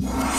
you